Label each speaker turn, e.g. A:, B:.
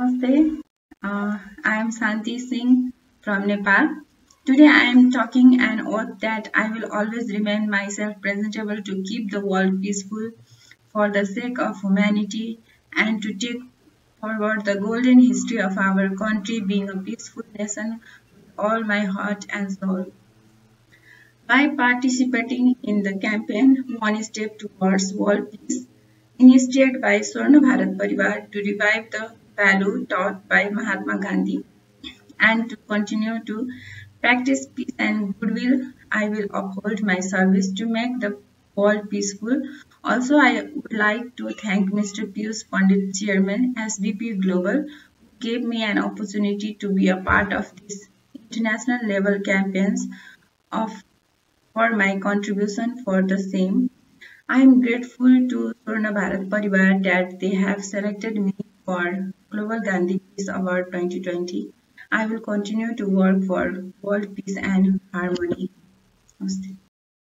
A: Namaste. Uh, I am Santi Singh from Nepal. Today I am talking an oath that I will always remain myself presentable to keep the world peaceful for the sake of humanity and to take forward the golden history of our country being a peaceful nation with all my heart and soul. By participating in the campaign One Step Towards World Peace, initiated by Swarna Bharat Parivar to revive the value taught by Mahatma Gandhi and to continue to practice peace and goodwill, I will uphold my service to make the world peaceful. Also, I would like to thank Mr. Piyush Pandit, Chairman, SBP Global, who gave me an opportunity to be a part of these international level campaigns of for my contribution for the same. I am grateful to Swarna Bharat Parivar that they have selected me for Global Gandhi Peace Award 2020. I will continue to work for world peace and harmony.